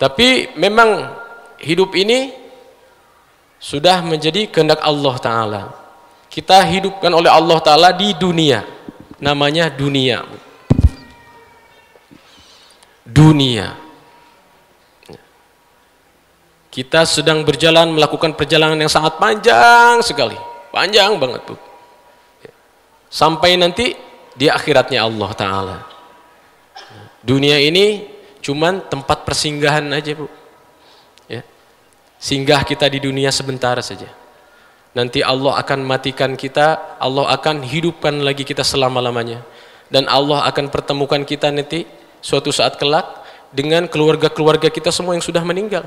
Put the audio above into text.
Tapi memang hidup ini sudah menjadi kehendak Allah Ta'ala. Kita hidupkan oleh Allah Ta'ala di dunia. Namanya dunia. Dunia. Kita sedang berjalan melakukan perjalanan yang sangat panjang sekali. Panjang banget Bu. Sampai nanti di akhiratnya Allah Ta'ala. Dunia ini cuman tempat persinggahan aja Bu. Ya. Singgah kita di dunia sebentar saja. Nanti Allah akan matikan kita, Allah akan hidupkan lagi kita selama-lamanya. Dan Allah akan pertemukan kita nanti suatu saat kelak dengan keluarga-keluarga kita semua yang sudah meninggal.